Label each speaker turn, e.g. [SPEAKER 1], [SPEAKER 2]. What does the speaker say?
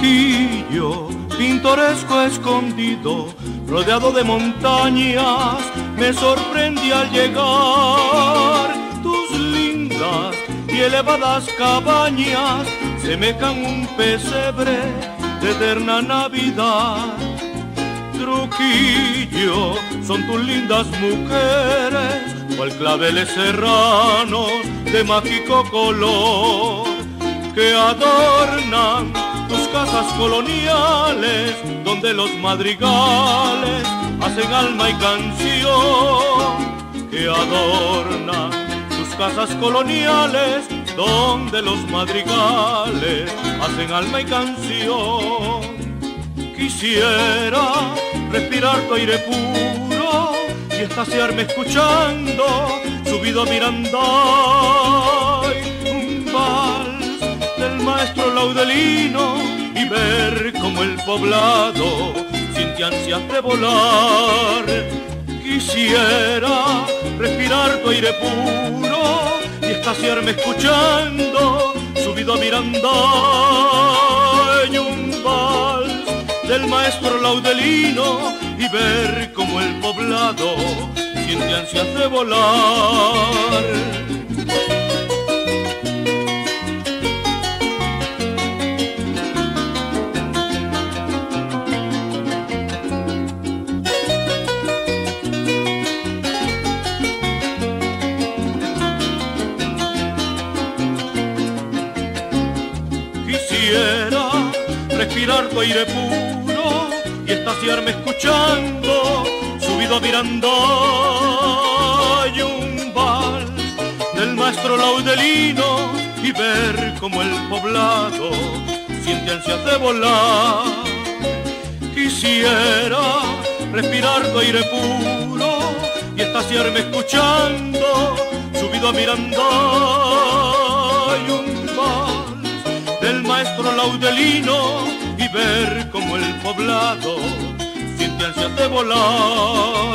[SPEAKER 1] Trujillo, pintoresco escondido, rodeado de montañas, me sorprendí al llegar. Tus lindas y elevadas cabañas semejan un pesebre de eterna Navidad. Trujillo, son tus lindas mujeres, cual claveles serranos de mágico color que adornan tus casas coloniales, donde los madrigales hacen alma y canción, que adornan tus casas coloniales, donde los madrigales hacen alma y canción. Quisiera respirar tu aire puro y estaciarme escuchando, subido a Miranda, maestro Laudelino y ver como el poblado siente ansias de volar. Quisiera respirar tu aire puro y estaciarme escuchando, subido a Miranda, y un vals del maestro Laudelino y ver como el poblado siente ansias de volar. Quisiera respirar tu aire puro y estaciarme escuchando, subido a Miranda y un vals del maestro Laudelino y ver como el poblado siente ansias de volar. Quisiera respirar tu aire puro y estaciarme escuchando, subido a Miranda del maestro Laudelino y ver como el poblado siente ansias de volar.